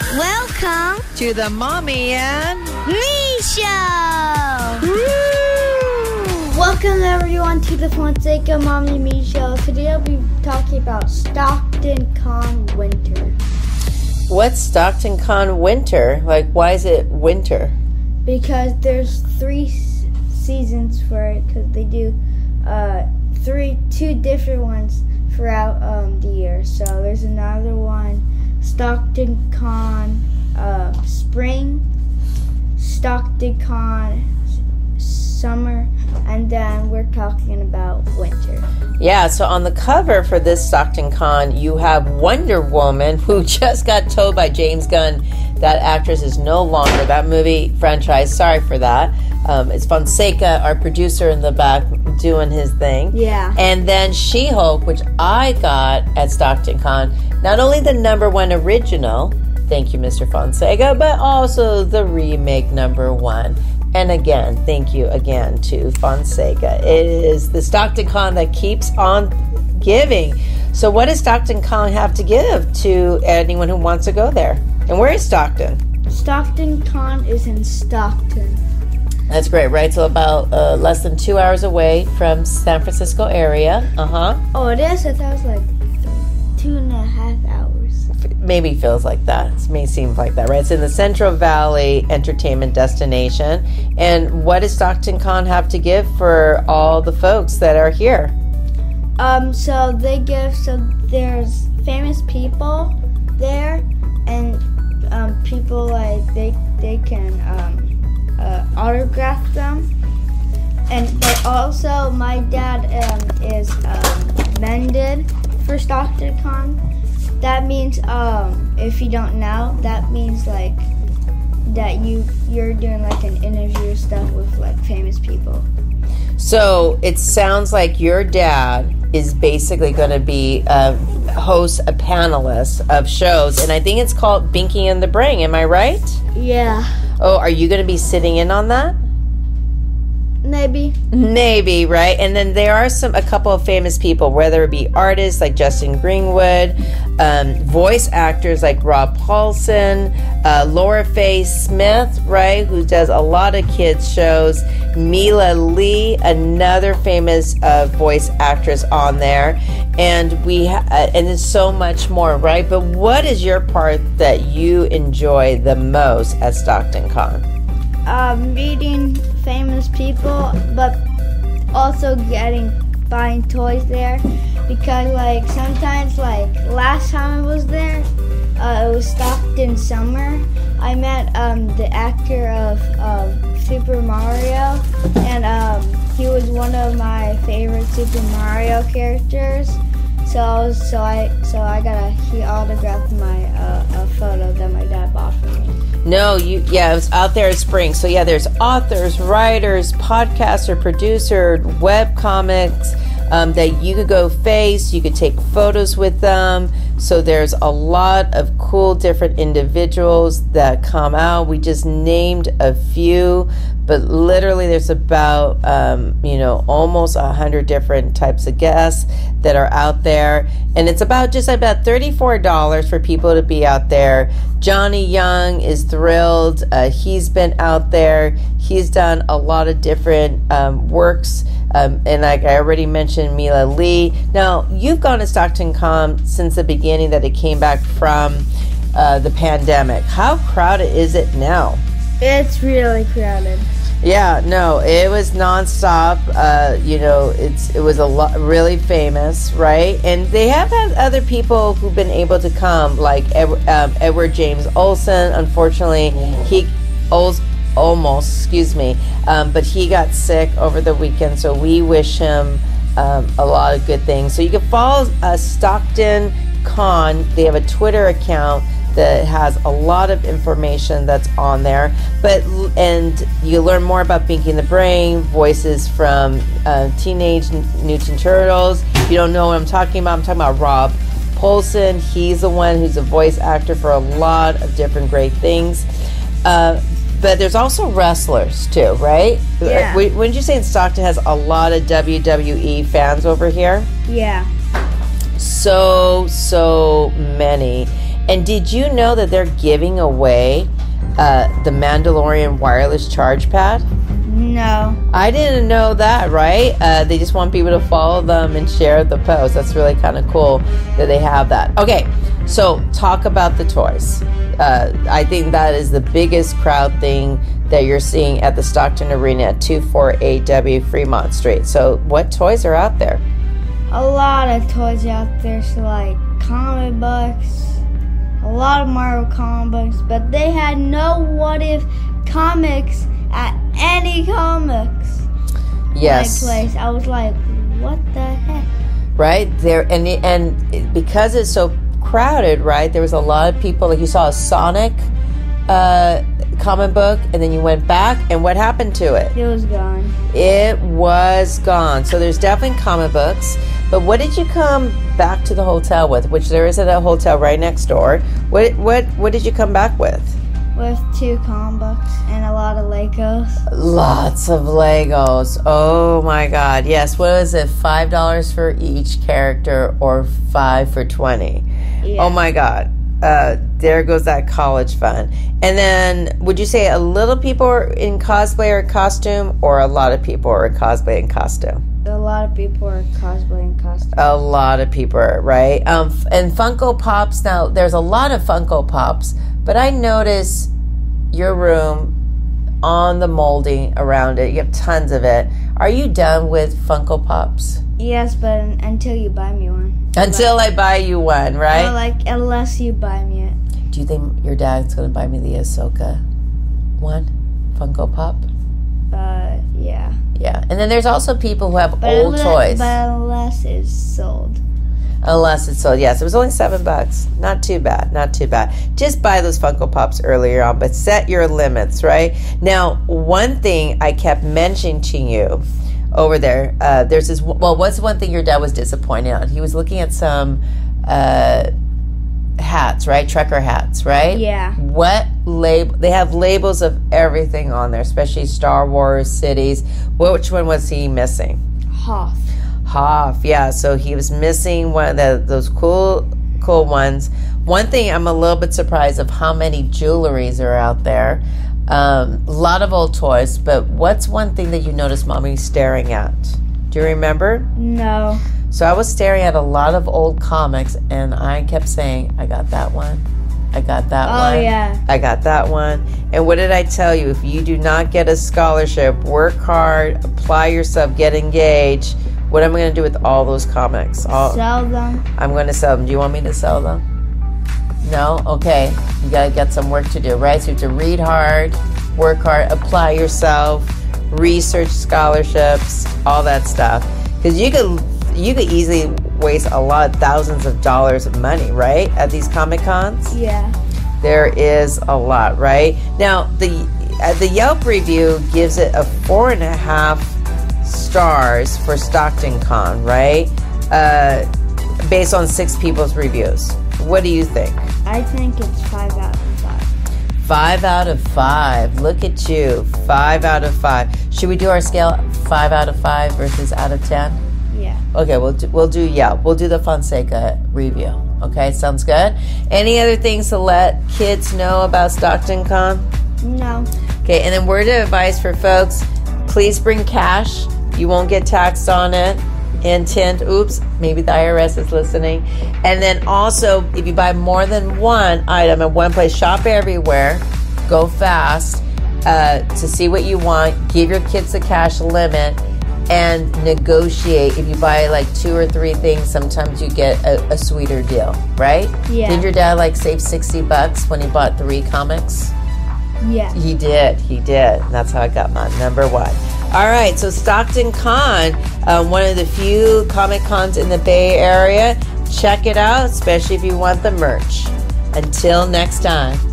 Welcome to the Mommy and Me Show. Woo! Welcome everyone to the Fonseca Mommy and Me Show. Today I'll be talking about Stockton Con Winter. What's Stockton Con Winter? Like, why is it winter? Because there's three seasons for it. Because they do uh, three, two different ones throughout um, the year. So there's another one, Stockton Con uh, Spring, Stockton Con Summer, and then we're talking about winter. Yeah, so on the cover for this Stockton Con, you have Wonder Woman, who just got told by James Gunn that actress is no longer that movie franchise. Sorry for that. Um, it's Fonseca, our producer in the back, doing his thing. Yeah. And then She Hulk, which I got at Stockton Con, not only the number one original, thank you, Mr. Fonseca, but also the remake number one. And again, thank you again to Fonseca. It is the Stockton Con that keeps on giving. So, what does Stockton Con have to give to anyone who wants to go there? And where is Stockton? Stockton Con is in Stockton. That's great, right? So, about uh, less than two hours away from San Francisco area. Uh huh. Oh, it is? I thought it was like two and a half hours. maybe feels like that. It may seem like that, right? It's in the Central Valley entertainment destination. And what does Stockton Con have to give for all the folks that are here? Um, so they give, so there's famous people there, and um, people like, they, they can um, uh, autograph them. And but also, my dad um, is um, mended for Stockton Con. That means, um, if you don't know, that means like that you you're doing like an interview stuff with like famous people. So it sounds like your dad is basically going to be a host, a panelist of shows, and I think it's called Pinky and the Brain. Am I right? Yeah, Oh, are you going to be sitting in on that? Maybe. Maybe, right? And then there are some a couple of famous people, whether it be artists like Justin Greenwood, um, voice actors like Rob Paulsen, uh, Laura Faye Smith, right, who does a lot of kids shows, Mila Lee, another famous uh, voice actress on there, and we ha- uh, and there's so much more, right? But what is your part that you enjoy the most at Stockton Con? um, meeting famous people, but also getting buying toys there because like sometimes like last time I was there, uh, it was in summer. I met um, the actor of um, Super Mario, and um, he was one of my favorite Super Mario characters. So I was, so I so I got a he autographed my uh, a photo that my dad bought for me. No, you yeah, it was out there at spring. So yeah, there's authors, writers, podcaster, producer, web comics um, that you could go face. You could take photos with them. So there's a lot of cool different individuals that come out. We just named a few, but literally there's about um, you know almost a hundred different types of guests that are out there, and it's about just about thirty-four dollars for people to be out there. Johnny Young is thrilled. Uh, he's been out there. He's done a lot of different um, works. Um, and like I already mentioned, Mila Lee. Now, you've gone to Stockton Con since the beginning that it came back from uh, the pandemic. How crowded is it now? It's really crowded. Yeah, no, it was nonstop. Uh, you know, it's it was a lot really famous, right? And they have had other people who've been able to come, like um, Edward James Olson. Unfortunately, he Ols, almost, excuse me, um, but he got sick over the weekend. So we wish him um, a lot of good things. So you can follow uh, Stockton Con. They have a Twitter account that has a lot of information that's on there. But and you learn more about Pinky and the Brain, voices from uh, Teenage Mutant Turtles. If you don't know what I'm talking about, I'm talking about Rob Paulsen. He's the one who's a voice actor for a lot of different great things. Uh, but there's also wrestlers too, right? Yeah. Wouldn't you say in Stockton has a lot of WWE fans over here? Yeah. so so many And did you know that they're giving away uh, the Mandalorian wireless charge pad? No. I didn't know that, right? Uh, they just want people to follow them and share the post. That's really kind of cool that they have that. Okay, so talk about the toys. Uh, I think that is the biggest crowd thing that you're seeing at the Stockton Arena at 248W Fremont Street. So, what toys are out there? A lot of toys out there, so like comic lot of Marvel comic books, but they had no what if comics at any comics Yes. place. I was like, what the heck? right there and and because it's so crowded right there was a lot of people like you saw a sonic uh comic book and then you went back and what happened to it It was gone. it was gone so there's definitely comic books but what did you come back to the hotel with which there is a hotel right next door what what what did you come back with With two comic books and a lot of Legos. Lots of Legos. Oh my God. Yes. What was it? Five dollars for each character or five for 20? Yeah. Oh my God. Uh, there goes that college fund. And then would you say a little people are in cosplay or costume or a lot of people are in cosplay and costume? A lot of people are cosplaying costumes. A lot of people, are, right? Um, and Funko Pops. Now, there's a lot of Funko Pops, but I notice your room on the molding around it. You have tons of it. Are you done with Funko Pops? Yes, but until you buy me one. Until I buy you one, Or right? like unless you buy me. Do you think your dad's gonna buy me the Ahsoka one Funko Pop? Uh, yeah. Yeah. And then there's also people who have But old unless, toys. But unless it's sold. Unless it's sold. Yes, it was only seven bucks. Not too bad. Not too bad. Just buy those Funko Pops earlier on, but set your limits, right? Now, one thing I kept mentioning to you over there, uh, there's this, well, what's one thing your dad was disappointed on? He was looking at some uh, hats, right? Trucker hats, right? Yeah. What label? They have labels of everything on there, especially Star Wars, cities. Which one was he missing? Hoth. Hoff, yeah. So he was missing one of the, those cool, cool ones. One thing I'm a little bit surprised of how many jewelries are out there. Um, a lot of old toys, but what's one thing that you notice mommy staring at? Do you remember? No. So I was staring at a lot of old comics, and I kept saying, "I got that one, I got that Oh, one, yeah. I got that one." And what did I tell you? If you do not get a scholarship, work hard, apply yourself, get engaged. What am I going to do with all those comics? All, Sell them. I'm going to sell them. Do you want me to sell them? No? Okay. You got to get some work to do, right? So you have to read hard, work hard, apply yourself, research scholarships, all that stuff. Because you could you could easily waste a lot of thousands of dollars of money, right? At these Comic Cons. Yeah. There is a lot, right? Now the uh, the Yelp review gives it a four and a half stars for Stockton Con, right? Uh, based on six people's reviews. What do you think? I think it's five out five. Five out of five. Look at you. Five out of five. Should we do our scale five out of five versus out of ten? Yeah. Okay, we'll do, we'll do Yelp. We'll do the Fonseca review. Okay, sounds good. Any other things to let kids know about Stockton Con? No. Okay, and then word of advice for folks please bring cash. You won't get taxed on it. Intent, oops, maybe the IRS is listening. And then also, if you buy more than one item at one place, shop everywhere, go fast uh, to see what you want, give your kids the cash limit, and negotiate. If you buy like two or three things, sometimes you get a, a sweeter deal, right? Yeah. Did your dad like save 60 bucks when he bought three comics? Yeah. He did. He did. That's how I got my number one. All right. So Stockton Con, uh, one of the few Comic Cons in the Bay Area. Check it out, especially if you want the merch. Until next time.